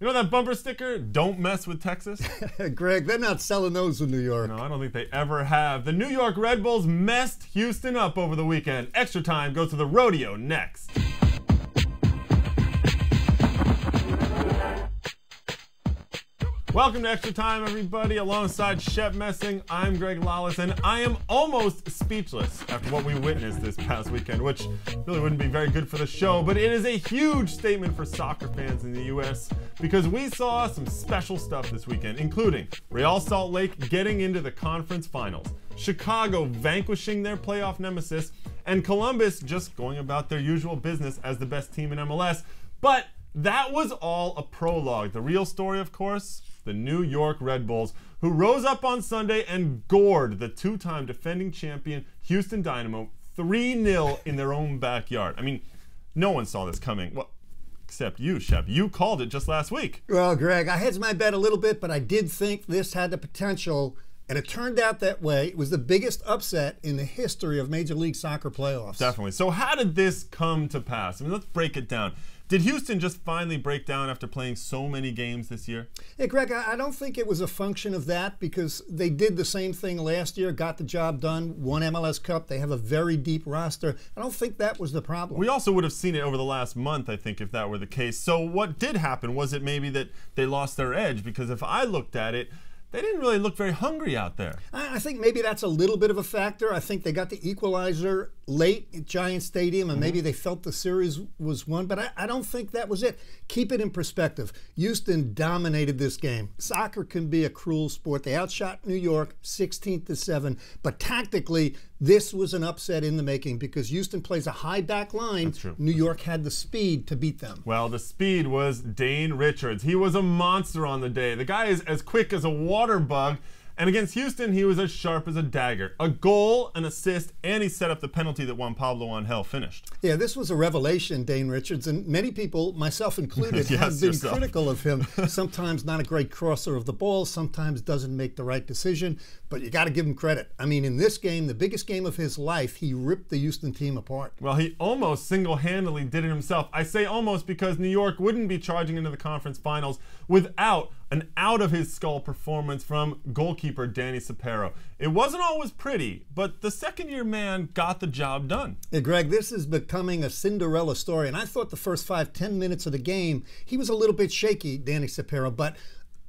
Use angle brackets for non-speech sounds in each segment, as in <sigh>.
You know that bumper sticker? Don't mess with Texas? <laughs> Greg, they're not selling those in New York. No, I don't think they ever have. The New York Red Bulls messed Houston up over the weekend. Extra time goes to the rodeo next. Welcome to Extra Time, everybody. Alongside Shep Messing, I'm Greg Lawless, and I am almost speechless after what we witnessed this past weekend, which really wouldn't be very good for the show, but it is a huge statement for soccer fans in the U.S. because we saw some special stuff this weekend, including Real Salt Lake getting into the conference finals, Chicago vanquishing their playoff nemesis, and Columbus just going about their usual business as the best team in MLS. But that was all a prologue. The real story, of course, the New York Red Bulls, who rose up on Sunday and gored the two time defending champion Houston Dynamo 3 0 in their own backyard. I mean, no one saw this coming. Well, except you, Shep. You called it just last week. Well, Greg, I hedged my bet a little bit, but I did think this had the potential, and it turned out that way. It was the biggest upset in the history of Major League Soccer playoffs. Definitely. So, how did this come to pass? I mean, let's break it down. Did Houston just finally break down after playing so many games this year? Yeah, Greg, I don't think it was a function of that because they did the same thing last year, got the job done, won MLS Cup. They have a very deep roster. I don't think that was the problem. We also would have seen it over the last month, I think, if that were the case. So, what did happen? Was it maybe that they lost their edge? Because if I looked at it, they didn't really look very hungry out there. I think maybe that's a little bit of a factor. I think they got the equalizer late at Giant Stadium, and mm-hmm. maybe they felt the series was won, but I, I, don't think that was it. Keep it in perspective. Houston dominated this game. Soccer can be a cruel sport. They outshot New York 16 to 7, but tactically, this was an upset in the making because Houston plays a high back line. New York had the speed to beat them. Well, the speed was Dane Richards. He was a monster on the day. The guy is as quick as a water bug. And against Houston, he was as sharp as a dagger. A goal, an assist, and he set up the penalty that Juan Pablo Angel finished. Yeah, this was a revelation, Dane Richards, and many people, myself included, <laughs> yes, have been yourself. critical of him. <laughs> sometimes not a great crosser of the ball, sometimes doesn't make the right decision, but you got to give him credit. I mean, in this game, the biggest game of his life, he ripped the Houston team apart. Well, he almost single-handedly did it himself. I say almost because New York wouldn't be charging into the conference finals without an out of his skull performance from goalkeeper Danny Cepero. It wasn't always pretty, but the second year man got the job done. Yeah, Greg, this is becoming a Cinderella story. And I thought the first five, ten minutes of the game, he was a little bit shaky, Danny Cepero, but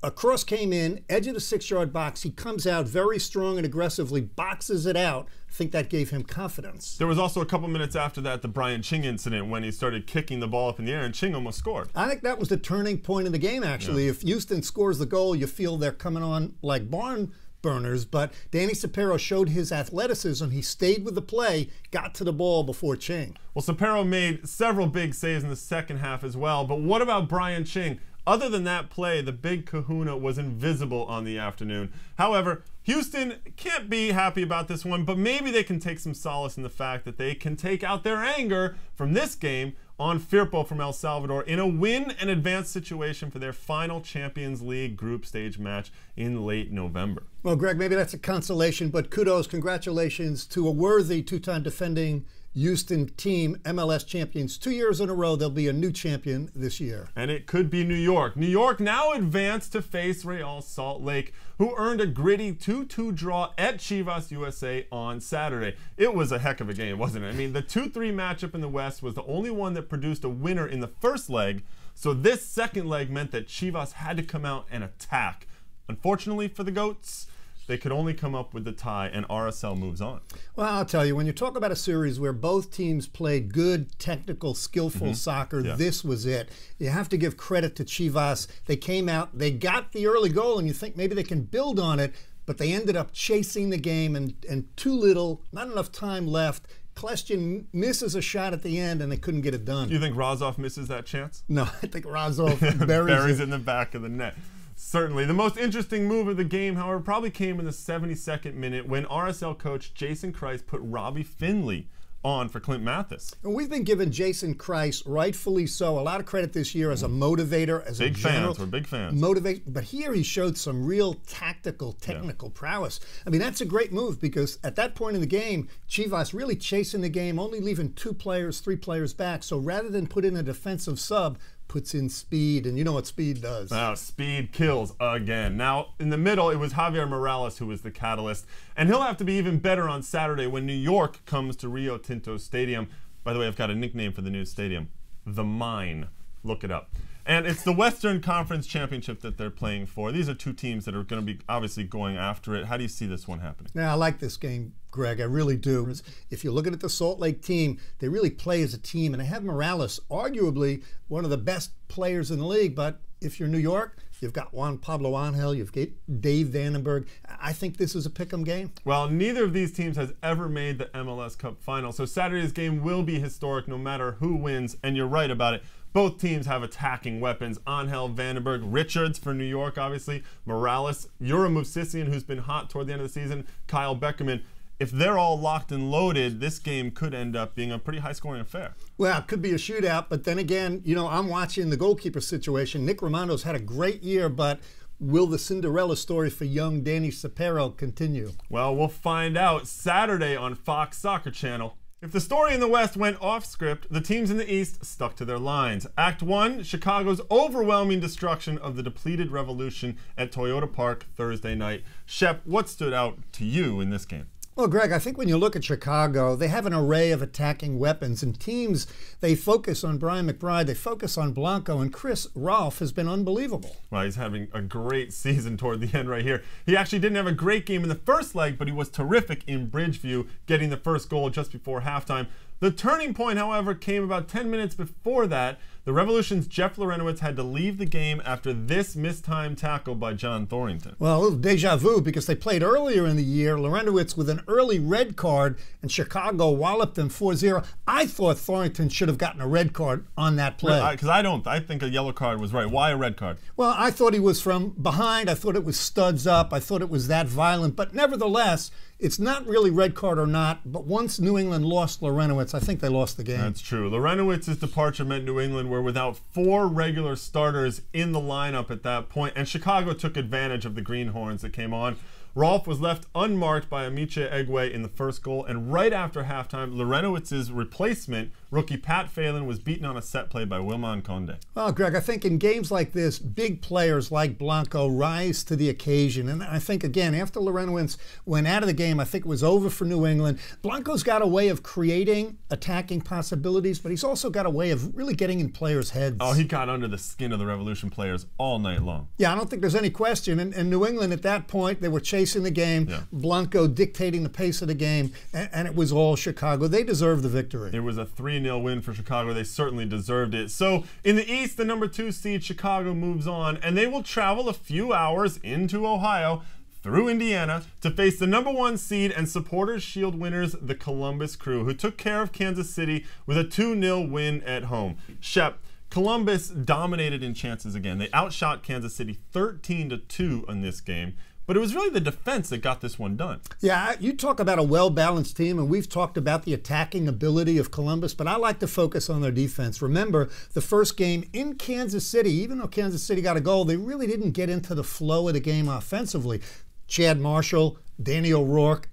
a cross came in, edge of the six yard box. He comes out very strong and aggressively, boxes it out. I think that gave him confidence. There was also a couple minutes after that the Brian Ching incident when he started kicking the ball up in the air and Ching almost scored. I think that was the turning point in the game, actually. Yeah. If Houston scores the goal, you feel they're coming on like barn burners, but Danny Cepero showed his athleticism. He stayed with the play, got to the ball before Ching. Well, Cepero made several big saves in the second half as well, but what about Brian Ching? Other than that play, the big kahuna was invisible on the afternoon. However, Houston can't be happy about this one, but maybe they can take some solace in the fact that they can take out their anger from this game on Firpo from El Salvador in a win and advance situation for their final Champions League group stage match in late November. Well, Greg, maybe that's a consolation, but kudos, congratulations to a worthy two time defending Houston team MLS champions two years in a row. They'll be a new champion this year. And it could be New York. New York now advanced to face Real Salt Lake, who earned a gritty 2 2 draw at Chivas USA on Saturday. It was a heck of a game, wasn't it? I mean, the 2 3 matchup in the West was the only one that produced a winner in the first leg. So this second leg meant that Chivas had to come out and attack. Unfortunately for the Goats, they could only come up with the tie, and RSL moves on. Well, I'll tell you, when you talk about a series where both teams played good, technical, skillful mm-hmm. soccer, yeah. this was it. You have to give credit to Chivas. They came out, they got the early goal, and you think maybe they can build on it, but they ended up chasing the game and, and too little, not enough time left. Kljestan misses a shot at the end and they couldn't get it done. Do you think Razov misses that chance? No, <laughs> I think Razov <laughs> buries, buries it in the back of the net. Certainly. The most interesting move of the game, however, probably came in the 72nd minute when RSL coach Jason Kreis put Robbie Findlay on for Clint Mathis. And we've been giving Jason Kreis, rightfully so, a lot of credit this year as a motivator, as big a general. fans. We're big fans. Motivate, but here he showed some real tactical, technical yeah. prowess. I mean, that's a great move because at that point in the game, Chivas really chasing the game, only leaving two players, three players back. So rather than put in a defensive sub, puts in speed, and you know what speed does. Oh, speed kills again. Now, in the middle, it was Javier Morales who was the catalyst, and he'll have to be even better on Saturday when New York comes to Rio Tinto Stadium. By the way, I've got a nickname for the new stadium The Mine. Look it up. And it's the Western Conference Championship that they're playing for. These are two teams that are going to be obviously going after it. How do you see this one happening? Now, I like this game, Greg. I really do. If you're looking at the Salt Lake team, they really play as a team, and they have Morales, arguably one of the best players in the league. But if you're New York, you've got Juan Pablo Angel, you've got Dave van den Bergh. I think this is a pick'em game. Well, neither of these teams has ever made the MLS Cup final, so Saturday's game will be historic no matter who wins, and you're right about it. Both teams have attacking weapons. Angel van den Bergh, Richards for New York, obviously. Morales, Yura Movsisyan, who's been hot toward the end of the season. Kyle Beckerman. If they're all locked and loaded, this game could end up being a pretty high scoring affair. Well, it could be a shootout, but then again, you know, I'm watching the goalkeeper situation. Nick Rimando's had a great year, but will the Cinderella story for young Danny Cepero continue? Well, we'll find out Saturday on Fox Soccer Channel. If the story in the West went off script, the teams in the East stuck to their lines. Act 1 Chicago's overwhelming destruction of the depleted revolution at Toyota Park Thursday night. Shep, what stood out to you in this game? Well, Greg, I think when you look at Chicago, they have an array of attacking weapons and teams. They focus on Brian McBride, they focus on Blanco, and Chris Rolfe has been unbelievable. Well, he's having a great <laughs> season toward the end right here. He actually didn't have a great game in the first leg, but he was terrific in Bridgeview, getting the first goal just before halftime. The turning point, however, came about 10 minutes before that the Revolution's Jeff Larentowicz had to leave the game after this mistimed tackle by John Thorrington. Well, a little deja vu because they played earlier in the year, Larentowicz with an early red card, and Chicago walloped them 4 0. I thought Thorrington should have gotten a red card on that play. Because I, I don't. I think a yellow card was right. Why a red card? Well, I thought he was from behind. I thought it was studs up. I thought it was that violent. But nevertheless, it's not really red card or not, but once New England lost Larentowicz, I think they lost the game. That's true. Larentowicz's departure meant New England were without four regular starters in the lineup at that point, and Chicago took advantage of the greenhorns that came on. Rolfe was left unmarked by Amaechi Igwe in the first goal, and right after halftime, Larentowicz's replacement, rookie Pat Phelan, was beaten on a set play by Wilman Conde. Well, Greg, I think in games like this, big players like Blanco rise to the occasion. And I think, again, after Larentowicz went out of the game, I think it was over for New England. Blanco's got a way of creating attacking possibilities, but he's also got a way of really getting in players' heads. Oh, he got under the skin of the Revolution players all night long. Yeah, I don't think there's any question. And, and New England at that point, they were chasing the game, yeah. Blanco dictating the pace of the game, and, and, it was all Chicago. They deserved the victory. It was a 3 0 win for Chicago. They certainly deserved it. So in the East, the number two seed, Chicago, moves on, and they will travel a few hours into Ohio through Indiana to face the number one seed and Supporters Shield winners, the Columbus Crew, who took care of Kansas City with a 2 0 win at home. Shep, Columbus dominated in chances again. They outshot Kansas City 13 to 2 in this game. But it was really the defense that got this one done. Yeah, you talk about a well balanced team, and we've talked about the attacking ability of Columbus, but I like to focus on their defense. Remember, the first game in Kansas City, even though Kansas City got a goal, they really didn't get into the flow of the game offensively. Chad Marshall, Danny O'Rourke,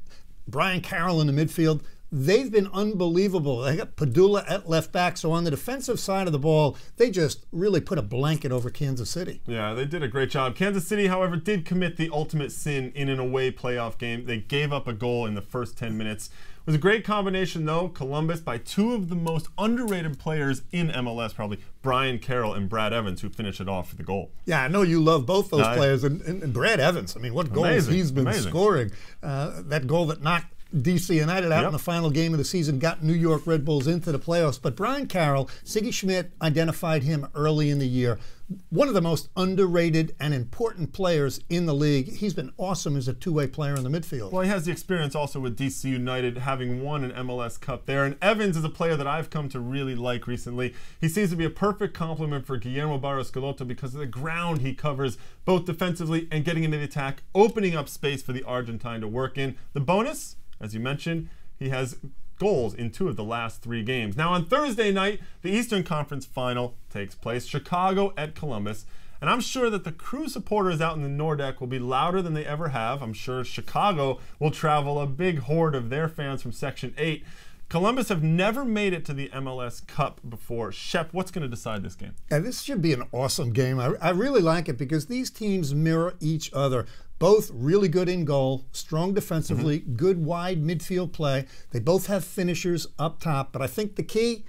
Brian Carroll in the midfield, they've been unbelievable. They got Padula at left back, so on the defensive side of the ball, they just really put a blanket over Kansas City. Yeah, they did a great job. Kansas City, however, did commit the ultimate sin in an away playoff game. They gave up a goal in the first 10 minutes. It was a great combination, though. Columbus by two of the most underrated players in MLS, probably Brian Carroll and Brad Evans, who finished it off for the goal. Yeah, I know you love both those players, and, and, and, Brad Evans. I mean, what goals amazing, he's been amazing. scoring! Uh, that goal that knocked DC United out yep. in the final game of the season, got New York Red Bulls into the playoffs. But Brian Carroll, Sigi Schmidt identified him early in the year. One of the most underrated and important players in the league. He's been awesome as a two way player in the midfield. Well, he has the experience also with DC United, having won an MLS Cup there. And Evans is a player that I've come to really like recently. He seems to be a perfect complement for Guillermo Barros Schelotto because of the ground he covers, both defensively and getting into the attack, opening up space for the Argentine to work in. The bonus? As you mentioned, he has goals in two of the last three games. Now, on Thursday night, the Eastern Conference final takes place Chicago at Columbus. And I'm sure that the crew supporters out in the Nordecke will be louder than they ever have. I'm sure Chicago will travel a big horde of their fans from Section 8 Columbus have never made it to the MLS Cup before. Shep, what's going to decide this game? And this should be an awesome game. I, I really like it because these teams mirror each other. Both really good in goal, strong defensively, mm-hmm. good wide midfield play. They both have finishers up top, but I think the key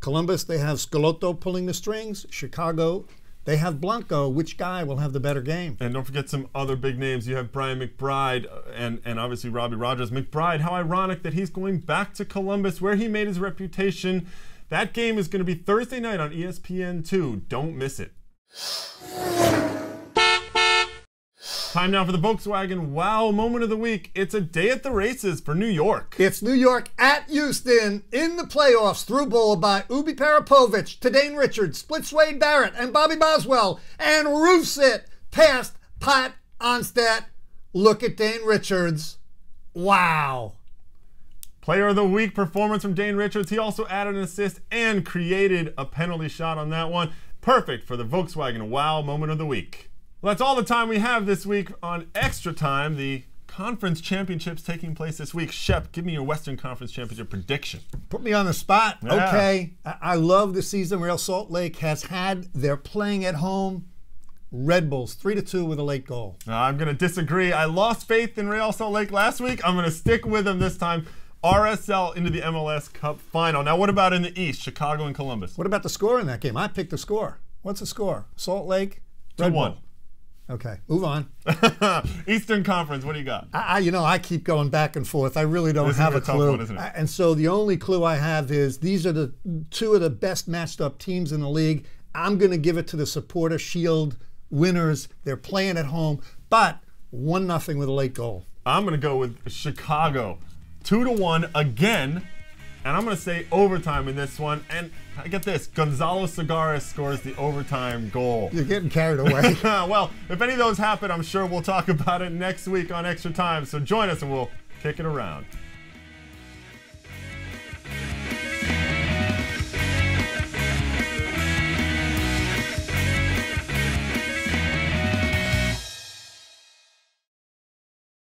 Columbus, they have Schelotto pulling the strings. Chicago, they have Blanco. Which guy will have the better game? And don't forget some other big names. You have Brian McBride uh, and, and obviously Robbie Rogers. McBride, how ironic that he's going back to Columbus where he made his reputation. That game is going to be Thursday night on ESPN2. Don't miss it. Time now for the Volkswagen Wow Moment of the Week. It's a day at the races for New York. It's New York at Houston in the playoffs through ball by Ubiparipovic, Tadane Richards, splits Wade Barrett, and Bobby Boswell, and roofs it past Pat Onstad. Look at Dane Richards. Wow. Player of the Week performance from Dane Richards. He also added an assist and created a penalty shot on that one. Perfect for the Volkswagen Wow Moment of the Week. Well, that's all the time we have this week on Extra Time. The conference championships taking place this week. Shep, give me your Western Conference Championship prediction. Put me on the spot. Yeah. Okay. I-, love the season Real Salt Lake has had. They're playing at home. Red Bulls, three to two with a late goal. Uh, I'm going to disagree. I lost faith in Real Salt Lake last week. I'm going to stick with them this time. RSL into the MLS Cup final. Now, what about in the East, Chicago and Columbus? What about the score in that game? I picked the score. What's the score? Salt Lake, Red 2 1. Bull. Okay, move on. <laughs> Eastern Conference, what do you got? I, you know, I keep going back and forth. I really don't this have a, clue. One, and so the only clue I have is these are the two of the best matched up teams in the league. I'm going to give it to the Supporter Shield winners. They're playing at home, but one nothing with a late goal. I'm going to go with Chicago, two to one again and I'm going to say overtime in this one. And I get this Gonzalo Segares scores the overtime goal. You're getting carried away. <laughs> well, if any of those happen, I'm sure we'll talk about it next week on Extra Time. So join us and we'll kick it around.